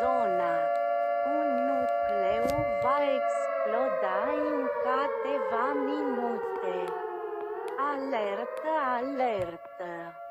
zona. Un nucleu va exploda în câteva minute. Alertă, alertă!